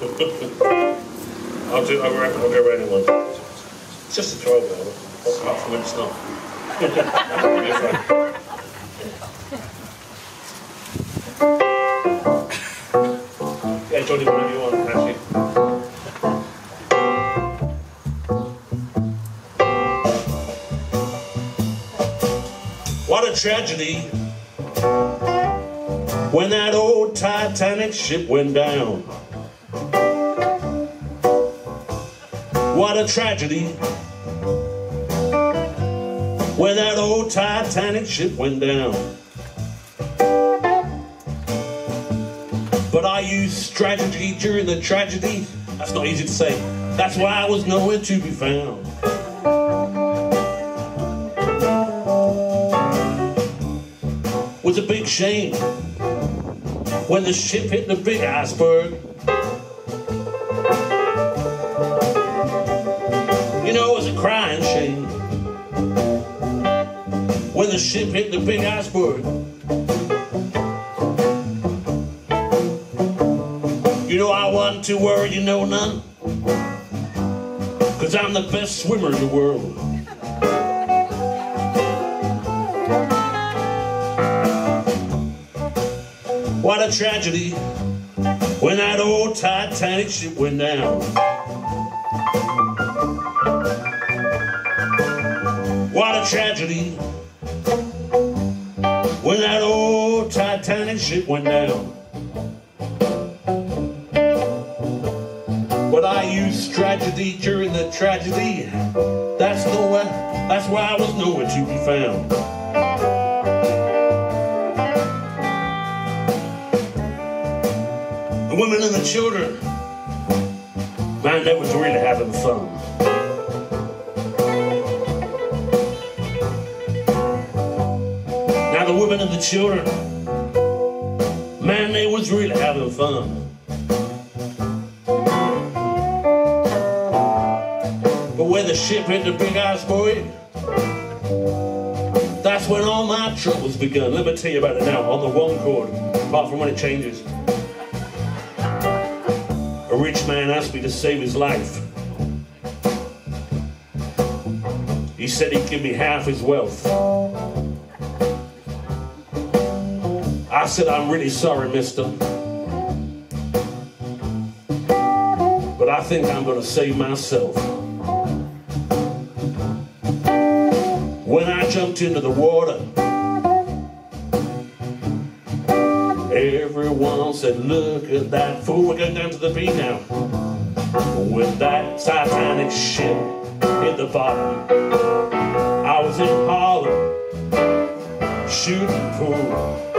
I'll do. I'll, I'll go around in one. It's just a trial bell. Apart from when it's not. yeah, Johnny, whatever you want, actually. What a tragedy when that old Titanic ship went down. What a tragedy when that old Titanic ship went down. But I used strategy during the tragedy. That's not easy to say. That's why I was nowhere to be found. It Was a big shame when the ship hit the big iceberg. The ship hit the big iceberg. You know, I wasn't too worried, you know, none. Cause I'm the best swimmer in the world. What a tragedy when that old Titanic ship went down. What a tragedy Titanic ship went down. But I used tragedy during the tragedy. That's nowhere. That's why I was nowhere to be found. The women and the children, man, they was really having fun. Now the women and the children, was really having fun. But when the ship hit the big iceberg, that's when all my troubles begun. Let me tell you about it now on the one chord, apart from when it changes. A rich man asked me to save his life. He said he'd give me half his wealth. I said, I'm really sorry, mister. But I think I'm gonna save myself. When I jumped into the water, everyone said, look at that fool. We're going down to the beach now. With that Titanic ship hit the bottom, I was in Harlem shooting pool.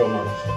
と思うんですよ。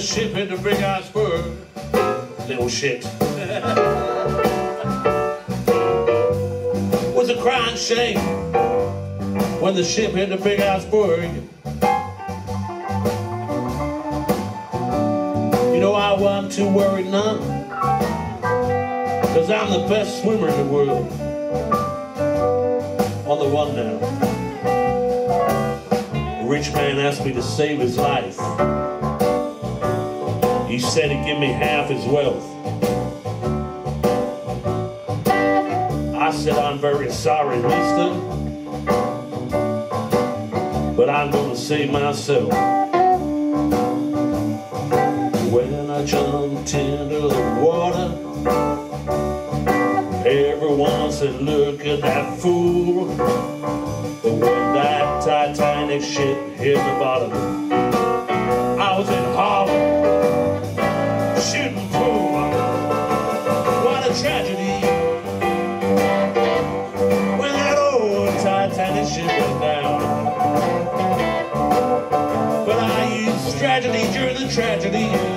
The ship hit the big iceberg, little shit. was a crying shame when the ship hit the big iceberg. You know, I wasn't too worried none, cause I'm the best swimmer in the world. On the one now. A rich man asked me to save his life. He said he'd give me half his wealth. I said, I'm very sorry, mister, but I'm gonna save myself. When I jumped into the water, everyone said, look at that fool. But when that Titanic ship hit the bottom, tragedy,